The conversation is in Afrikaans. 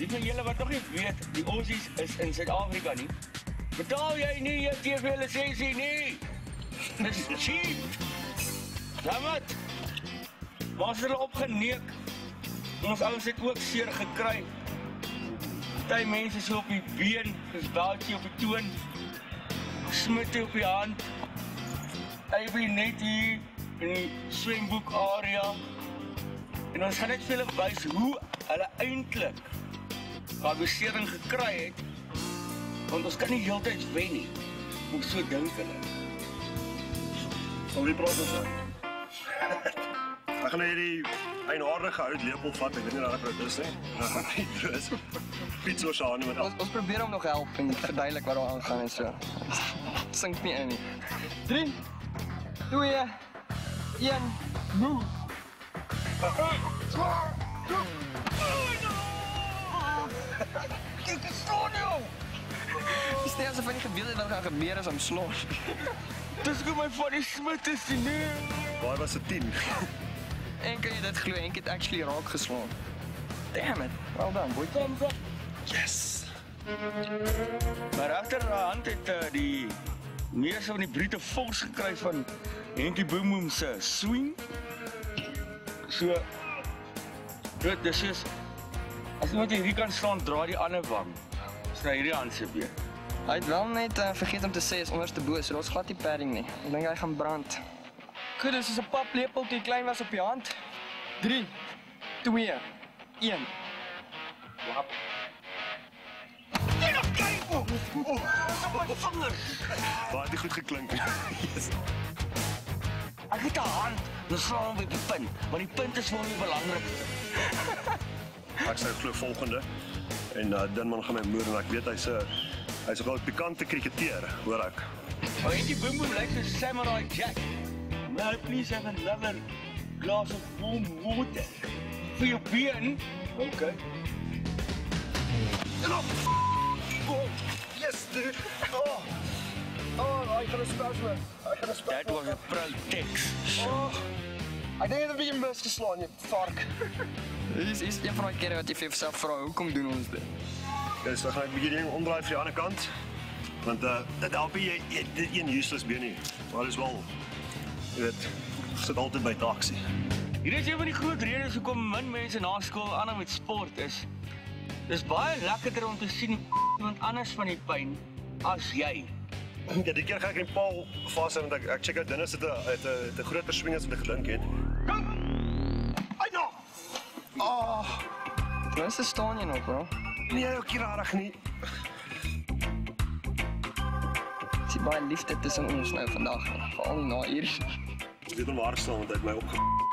Die van julle wat nog nie weet, die Aussies is in Suid-Afrika nie. Betaal jy nie jou TV lisensie nie? Dis cheap. Ja wat? Was hulle opgeneek? Ons ouens het ook seer gekry. Party mense so op die been, daadjie op die toon. Smitte op die hand. Be net hier in die swemboek area. En ons gaan net vir hulle wys hoe hulle eintlik daai besering gekry het. Want ons kan nie heeltyd wen nie. Hoe so dink hulle? Ons nou? Ek gaan hierdie eienaardige ou lepel vat. Ek weet nie wat dit is nie. Dan gaan hy dus. Pizza se aan met Ons, ons probeer hom nog help en verduidelik wat daar aangaan en so. Sink nie in nie. 3 2 1 move. Net asof hy nie geweet het wat gaan gebeur as hom slos. Dis hoe my van die smitte sien nee. Waar was dit 10? En kan jy dit glo? Enk het actually raak geslaan. Damn it. Well done, boy. Thumbs up. Yes. Maar agterhand het uh, die meeste van die Britte volks gekry van Henkie Boom se swing. So dit dis is as iemand hier kan staan dra die ander wang. Dis nou hierdie hand se been. Hy het wel net uh, vergeet om te sê is onderste bo, so daar's glad nie padding nie. Ek dink hy gaan brand. Goed, dis 'n paplepeltjie klein was op jou hand. 3 2 1 Wap. Waar het dit goed geklink? yes. Ek het 'n hand, nou slaan op die punt, want die punt is vir my belangrik. Ek sê glo volgende. En uh, Dinman gaan my moer en ek weet hy's 'n hy's 'n groot pikante kriketeer, hoor ek. Maar Henkie Boom Boom lyk so Samurai Jack. May I please have another glass of warm water for your been? Okay. Oh, yes, dude. Oh. Oh, I gaan 'n spasme. Ek gaan 'n spasme. That was a protex. Oh. Ek dink dit het 'n bietjie misgeslaan, jy vark. Dis is een van daai kere wat jy vir jouself vra, hoekom doen ons dit? Dis dan gaan ek 'n bietjie ding omdraai vir die ander kant. Want uh dit help jy dit een useless been nie. Maar dis wel jy weet, sit altyd by taxi. Hier is een van die groot redes hoekom min mense na skool aanhou met sport is. Dis baie lekkerder om te sien iemand anders van die pyn as jy. Ja, die keer gaan ek in Paul vas want ek ek check out Dennis het 'n het 'n 'n groter swing as wat ek gedink het. Ai nou. Ah, Waar se staan jy nog, bro? Nee, ook nie rarig nie. Dis nie baie liefde tussen ons nou vandag nie, veral nie na hier. Ek weet hom waar staan want hy het my opge